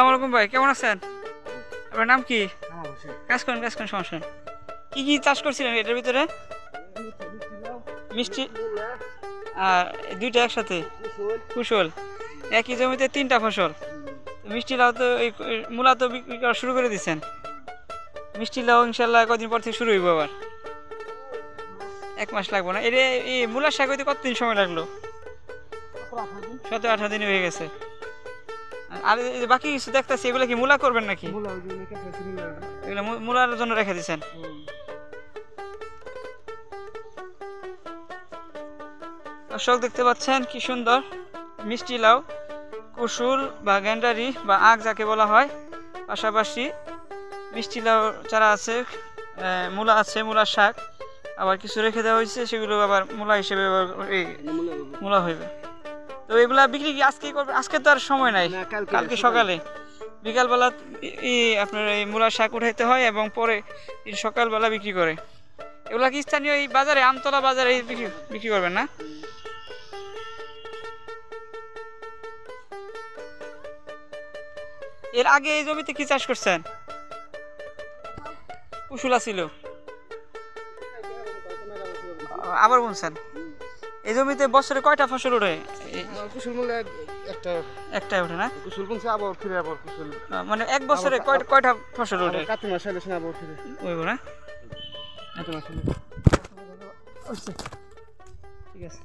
আলাইকুম ভাই কেমন আছেন? আপনার নাম কি? কাজ করেন কাজ করেন সমস্যা কি কি চাষ করছিলেন এটার ভিতরে? মিষ্টি? আর দুইটা একসাথে? কুশল। একই জমিতে তিনটা ফসল। মিষ্টি লাউ তো এই এই মূলা তো বিক্রি করা শুরু করে দিচ্ছেন মিষ্টি লাউ ইনশাল্লাহ কদিন পর থেকে শুরু হইব আবার। এক মাস লাগবো না। এটা এই মূলার শাক হইতে কতদিন সময় লাগল? সতেরো আঠারো দিন হয়ে গেছে। আর এই যে বাকি কিছু দেখতেছি এগুলো কি মূলা করবেন নাকি? এগুলো মূলার জন্য রেখে দিচ্ছেন দর্শক দেখতে পাচ্ছেন কি সুন্দর মিষ্টি লাউ কুসুল বা গ্যান্ডারি বা আখ যাকে বলা হয়। পাশাপাশি মিষ্টি লাউ চারা আছে মূলা আছে মূলার শাক। আবার কিছু রেখে দেওয়া হয়েছে সেগুলো আবার মূলা হিসেবে মূলা হইবে। তো এগুলা বিক্রি কি আজকে করবে? আজকে তো আর সময় নাই। কালকে, সকালে। বিকালবেলা আপনার এই মূলার শাক উঠাইতে হয় এবং পরে সকালবেলা বিক্রি করে। এগুলা কি স্থানীয় এই বাজারে আমতলা বাজারে বিক্রি বিক্রি করবেন না? এর আগে এই জমিতে কি চাষ করছেন? কুশুলা ছিল। আবার বলছেন এই জমিতে বছরে কয়টা ফসল ওঠে? এই- মূলে একটা একটাই ওঠে না? কুসুল বলছে আবার ফিরে আবার কুসুল। মানে এক বছরে কয়টা কয়টা ফসল ওঠে? কাতি মাস এলে আবার ফিরে। ওইব না? কাতি মাসে ঠিক আছে।